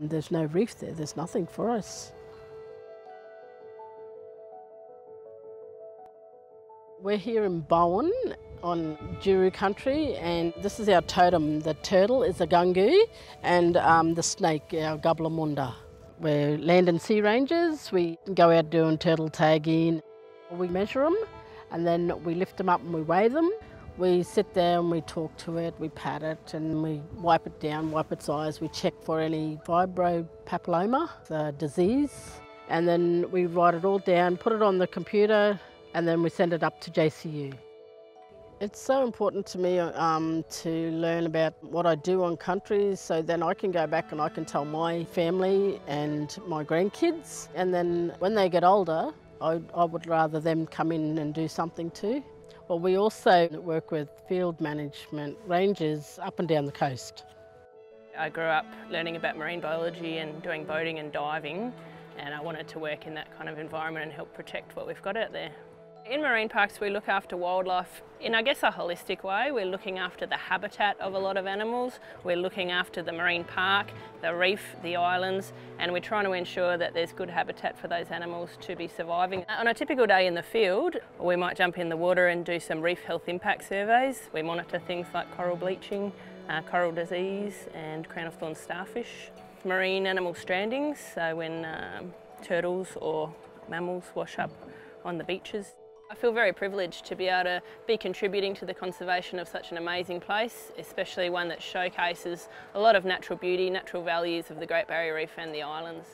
There's no reef there, there's nothing for us. We're here in Bowen on Juru country and this is our totem. The turtle is a gungu and um, the snake, our Gubbalamunda. We're land and sea rangers. We go out doing turtle tagging. We measure them and then we lift them up and we weigh them. We sit there and we talk to it, we pat it and we wipe it down, wipe its eyes. We check for any fibropapilloma, the disease. And then we write it all down, put it on the computer and then we send it up to JCU. It's so important to me um, to learn about what I do on country so then I can go back and I can tell my family and my grandkids and then when they get older I, I would rather them come in and do something too. Well we also work with field management rangers up and down the coast. I grew up learning about marine biology and doing boating and diving and I wanted to work in that kind of environment and help protect what we've got out there. In marine parks we look after wildlife in I guess a holistic way. We're looking after the habitat of a lot of animals, we're looking after the marine park, the reef, the islands and we're trying to ensure that there's good habitat for those animals to be surviving. On a typical day in the field we might jump in the water and do some reef health impact surveys. We monitor things like coral bleaching, uh, coral disease and crown of thorns starfish. Marine animal strandings, so when um, turtles or mammals wash up on the beaches. I feel very privileged to be able to be contributing to the conservation of such an amazing place, especially one that showcases a lot of natural beauty, natural values of the Great Barrier Reef and the islands.